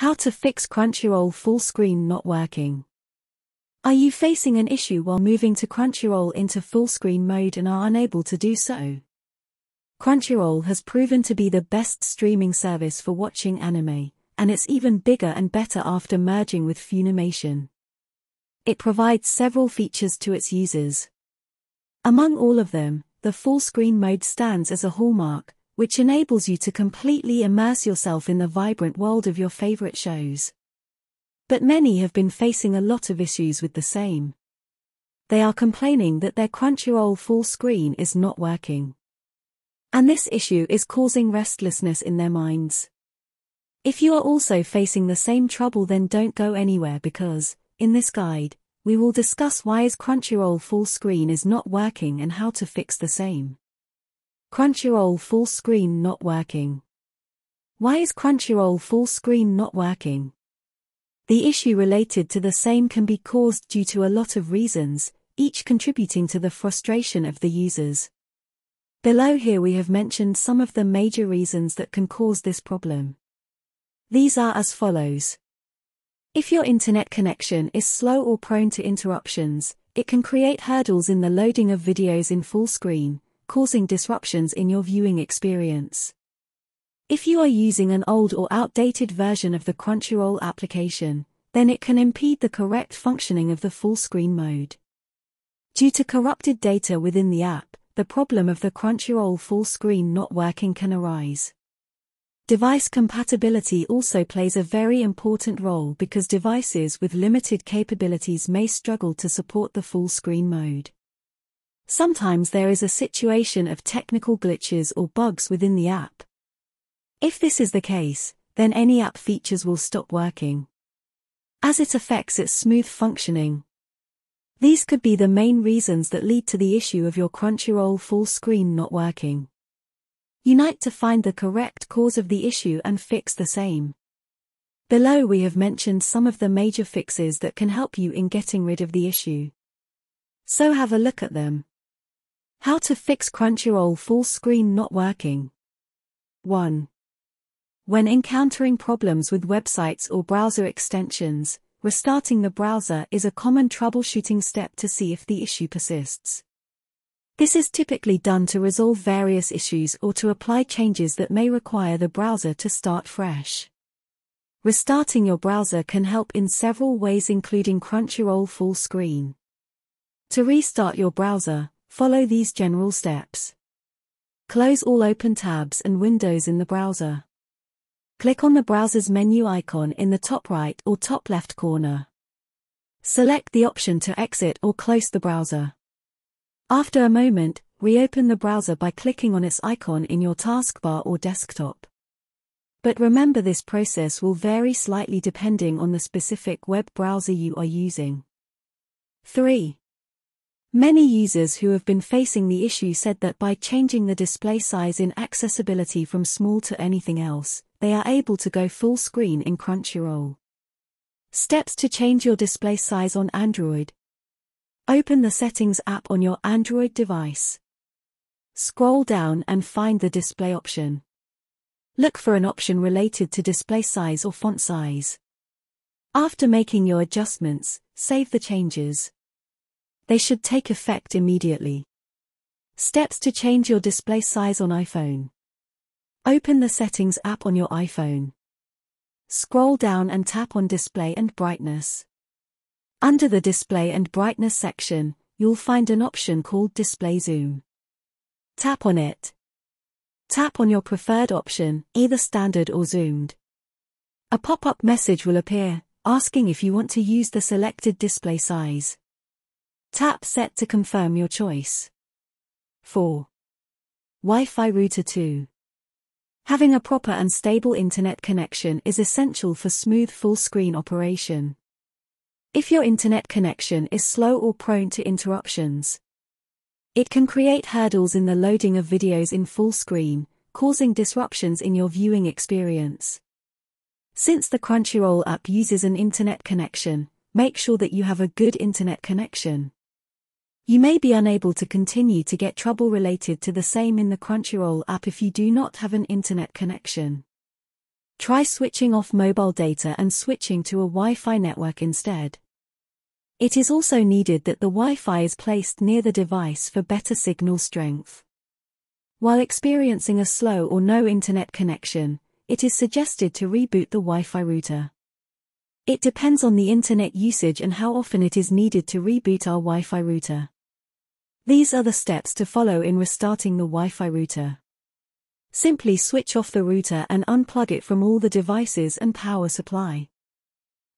How to fix Crunchyroll full screen not working. Are you facing an issue while moving to Crunchyroll into full screen mode and are unable to do so? Crunchyroll has proven to be the best streaming service for watching anime, and it's even bigger and better after merging with Funimation. It provides several features to its users. Among all of them, the full screen mode stands as a hallmark, which enables you to completely immerse yourself in the vibrant world of your favorite shows. But many have been facing a lot of issues with the same. They are complaining that their Crunchyroll full screen is not working. And this issue is causing restlessness in their minds. If you are also facing the same trouble then don't go anywhere because, in this guide, we will discuss why is Crunchyroll full screen is not working and how to fix the same. Crunchyroll full screen not working. Why is Crunchyroll full screen not working? The issue related to the same can be caused due to a lot of reasons, each contributing to the frustration of the users. Below here we have mentioned some of the major reasons that can cause this problem. These are as follows. If your internet connection is slow or prone to interruptions, it can create hurdles in the loading of videos in full screen, causing disruptions in your viewing experience. If you are using an old or outdated version of the Crunchyroll application, then it can impede the correct functioning of the full screen mode. Due to corrupted data within the app, the problem of the Crunchyroll full screen not working can arise. Device compatibility also plays a very important role because devices with limited capabilities may struggle to support the full screen mode. Sometimes there is a situation of technical glitches or bugs within the app. If this is the case, then any app features will stop working. As it affects its smooth functioning. These could be the main reasons that lead to the issue of your Crunchyroll full screen not working. Unite to find the correct cause of the issue and fix the same. Below we have mentioned some of the major fixes that can help you in getting rid of the issue. So have a look at them. How to fix Crunchyroll full screen not working. 1. When encountering problems with websites or browser extensions, restarting the browser is a common troubleshooting step to see if the issue persists. This is typically done to resolve various issues or to apply changes that may require the browser to start fresh. Restarting your browser can help in several ways including Crunchyroll full screen. To restart your browser, Follow these general steps. Close all open tabs and windows in the browser. Click on the browser's menu icon in the top right or top left corner. Select the option to exit or close the browser. After a moment, reopen the browser by clicking on its icon in your taskbar or desktop. But remember this process will vary slightly depending on the specific web browser you are using. 3. Many users who have been facing the issue said that by changing the display size in accessibility from small to anything else, they are able to go full screen in Crunchyroll. Steps to change your display size on Android. Open the Settings app on your Android device. Scroll down and find the display option. Look for an option related to display size or font size. After making your adjustments, save the changes they should take effect immediately. Steps to change your display size on iPhone. Open the Settings app on your iPhone. Scroll down and tap on Display and Brightness. Under the Display and Brightness section, you'll find an option called Display Zoom. Tap on it. Tap on your preferred option, either standard or zoomed. A pop-up message will appear, asking if you want to use the selected display size. Tap Set to confirm your choice. 4. Wi-Fi router 2. Having a proper and stable internet connection is essential for smooth full-screen operation. If your internet connection is slow or prone to interruptions, it can create hurdles in the loading of videos in full screen, causing disruptions in your viewing experience. Since the Crunchyroll app uses an internet connection, make sure that you have a good internet connection. You may be unable to continue to get trouble related to the same in the Crunchyroll app if you do not have an internet connection. try switching off mobile data and switching to a Wi-Fi network instead. It is also needed that the Wi-Fi is placed near the device for better signal strength. While experiencing a slow or no internet connection, it is suggested to reboot the Wi-Fi router. It depends on the internet usage and how often it is needed to reboot our Wi-Fi router. These are the steps to follow in restarting the Wi-Fi router. Simply switch off the router and unplug it from all the devices and power supply.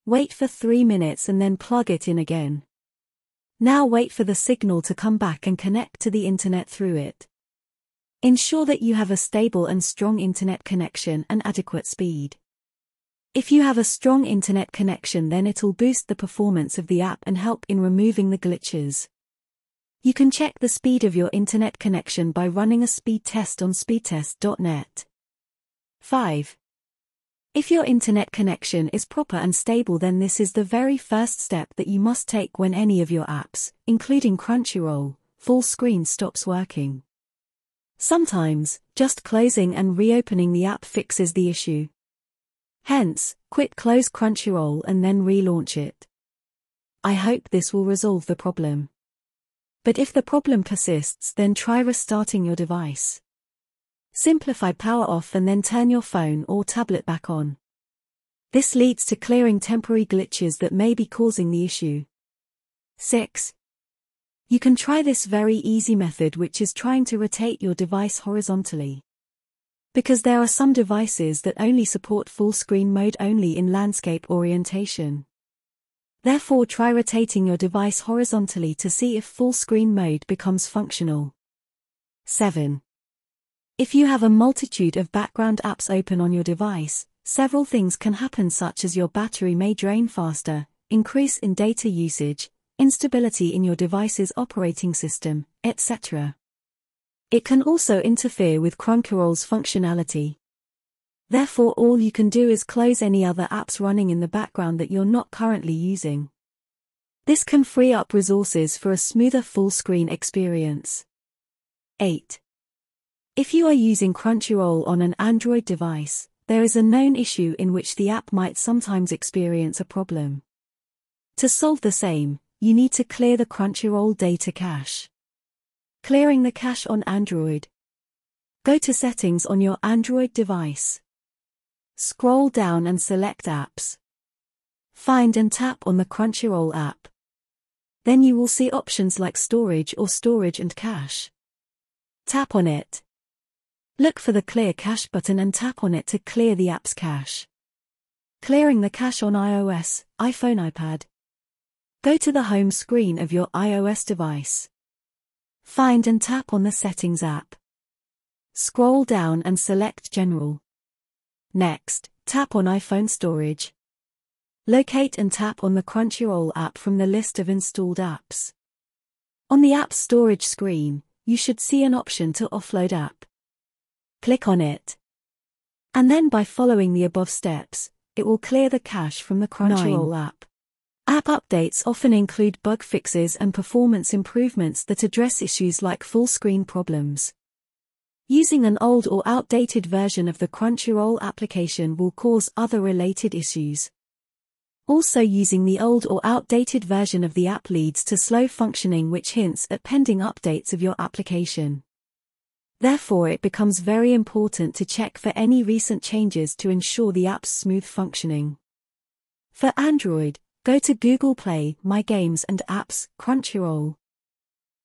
Wait for 3 minutes and then plug it in again. Now wait for the signal to come back and connect to the internet through it. Ensure that you have a stable and strong internet connection and adequate speed. If you have a strong internet connection then it'll boost the performance of the app and help in removing the glitches. You can check the speed of your internet connection by running a speed test on speedtest.net. 5. If your internet connection is proper and stable then this is the very first step that you must take when any of your apps, including Crunchyroll, full screen stops working. Sometimes, just closing and reopening the app fixes the issue. Hence, quit close Crunchyroll and then relaunch it. I hope this will resolve the problem. But if the problem persists then try restarting your device. Simplify power off and then turn your phone or tablet back on. This leads to clearing temporary glitches that may be causing the issue. 6. You can try this very easy method which is trying to rotate your device horizontally. Because there are some devices that only support full screen mode only in landscape orientation. Therefore try rotating your device horizontally to see if full screen mode becomes functional. 7. If you have a multitude of background apps open on your device, several things can happen such as your battery may drain faster, increase in data usage, instability in your device's operating system, etc. It can also interfere with Crunchyroll's functionality. Therefore all you can do is close any other apps running in the background that you're not currently using. This can free up resources for a smoother full screen experience. 8. If you are using Crunchyroll on an Android device, there is a known issue in which the app might sometimes experience a problem. To solve the same, you need to clear the Crunchyroll data cache. Clearing the cache on Android. Go to Settings on your Android device. Scroll down and select Apps. Find and tap on the Crunchyroll app. Then you will see options like Storage or Storage and Cache. Tap on it. Look for the Clear Cache button and tap on it to clear the app's cache. Clearing the cache on iOS, iPhone iPad. Go to the home screen of your iOS device. Find and tap on the Settings app. Scroll down and select General. Next, tap on iPhone Storage. Locate and tap on the Crunchyroll app from the list of installed apps. On the app storage screen, you should see an option to offload app. Click on it. And then by following the above steps, it will clear the cache from the Crunchyroll app. App updates often include bug fixes and performance improvements that address issues like full screen problems. Using an old or outdated version of the Crunchyroll application will cause other related issues. Also using the old or outdated version of the app leads to slow functioning which hints at pending updates of your application. Therefore it becomes very important to check for any recent changes to ensure the app's smooth functioning. For Android, go to Google Play, My Games and Apps, Crunchyroll.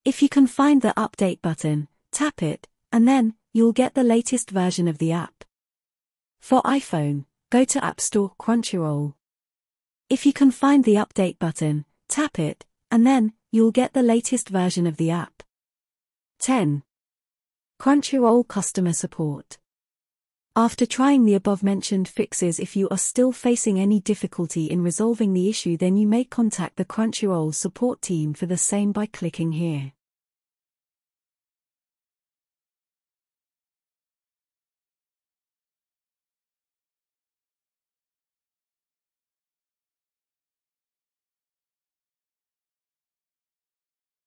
If you can find the update button, tap it, and then, you'll get the latest version of the app. For iPhone, go to App Store Crunchyroll. If you can find the update button, tap it, and then, you'll get the latest version of the app. 10. Crunchyroll Customer Support. After trying the above-mentioned fixes if you are still facing any difficulty in resolving the issue then you may contact the Crunchyroll support team for the same by clicking here.